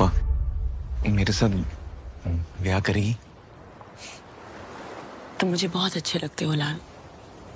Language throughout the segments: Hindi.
पापा, मेरे साथ ब्याह करेगी। तुम मुझे बहुत अच्छे लगते हो, लाल।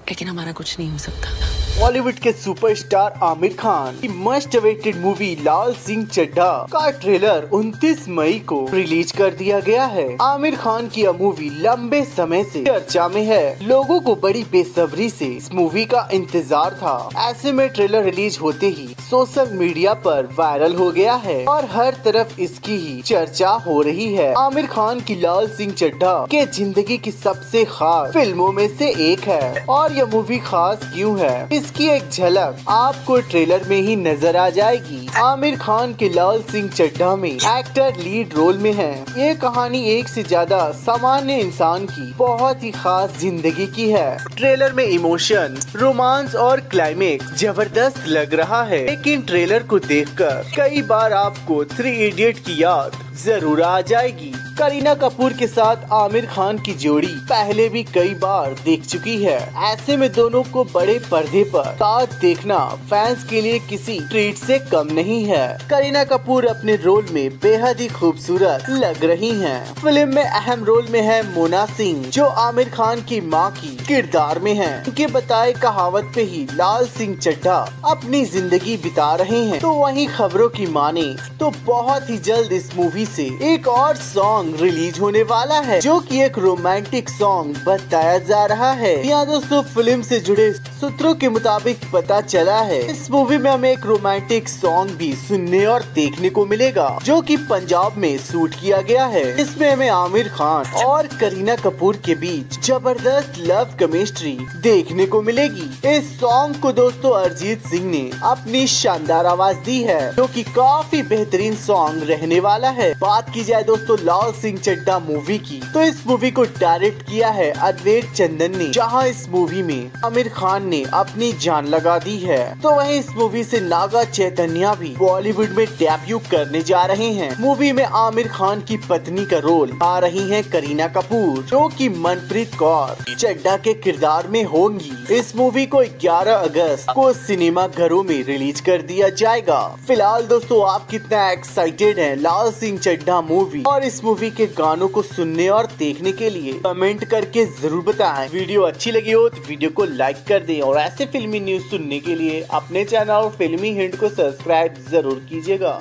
लेकिन हमारा कुछ नहीं हो सकता। बॉलीवुड के सुपरस्टार आमिर खान की must awaited movie Laal Singh Chaddha का ट्रेलर 29 मई को रिलीज़ कर दिया गया है। आमिर खान की यह मूवी लंबे समय से चर्चा में है। लोगों को बड़ी बेसब्री से इस मूवी का इंतज़ार था। ऐसे में ट्रेलर रिलीज़ होते ही सोशल मीडिया पर वायरल हो गया है और हर तरफ़ इसकी ही चर्चा हो रही है। आमिर खान की लाल सिंह चड्ढा के ज़िंदगी की सबसे खास फ़िल्मों में से एक है और यह मूवी खास क्यों है? इसकी एक झलक आपको ट्रेलर में ही नज़र आ जाएगी। आमिर खान के लाल सिंह चड्ढा में एक्टर लीड रोल में है। ये कहानी एक से ज़्यादा सामान्य इंसान की बहुत ही खास ज़िंदगी की है। ट्रेलर में इमोशन, रोमांस और क्लाइमेक्स ज़बरदस्त लग रहा है। लेकिन ट्रेलर को देखकर कई बार आपको थ्री इडियट की याद ज़रूर आ जाएगी। करीना कपूर के साथ आमिर खान की जोड़ी पहले भी कई बार देख चुकी है। ऐसे में दोनों को बड़े पर्दे पर साथ देखना फैंस के लिए किसी ट्रीट से कम नहीं है। करीना कपूर अपने रोल में बेहद ही खूबसूरत लग रही हैं। फ़िल्म में अहम रोल में है मोना सिंह, जो आमिर खान की माँ की किरदार में है। उनके बताए कहावत पे ही लाल सिंह चड्ढा अपनी ज़िंदगी बिता रहे हैं। तो वहीं खबरों की माने तो बहुत ही जल्द इस मूवी से एक और सॉन्ग रिलीज़ होने वाला है, जो कि एक रोमांटिक सॉन्ग बताया जा रहा है। यहाँ दोस्तों फ़िल्म से जुड़े सूत्रों के मुताबिक पता चला है, इस मूवी में हमें एक रोमांटिक सॉन्ग भी सुनने और देखने को मिलेगा, जो कि पंजाब में शूट किया गया है। इसमें हमें आमिर खान और करीना कपूर के बीच ज़बरदस्त लव केमिस्ट्री देखने को मिलेगी। इस सॉन्ग को दोस्तों, अरिजीत सिंह ने अपनी शानदार आवाज़ दी है, जो कि काफ़ी बेहतरीन सॉन्ग रहने वाला है। बात की जाए दोस्तों, लाल सिंह चड्डा मूवी की तो इस मूवी को डायरेक्ट किया है अद्वैत चंदन ने, जहाँ इस मूवी में आमिर खान ने अपनी जान लगा दी है। तो वहीं इस मूवी से नागा चैतन्य भी बॉलीवुड में डेब्यू करने जा रहे हैं। मूवी में आमिर खान की पत्नी का रोल आ रही है करीना कपूर, जो कि मनप्रीत कौर चड्डा के किरदार में होंगी। इस मूवी को 11 अगस्त को सिनेमा घरों में रिलीज़ कर दिया जाएगा। फ़िलहाल दोस्तों, आप कितना एक्साइटेड हैं? लाल सिंह चड्ढा मूवी और इस मूवी के गानों को सुनने और देखने के लिए कमेंट करके ज़रूर बताएँ। वीडियो अच्छी लगी हो तो वीडियो को लाइक कर दें और ऐसे फिल्मी न्यूज़ सुनने के लिए अपने चैनल फिल्मी हिंट को सब्सक्राइब ज़रूर कीजिएगा।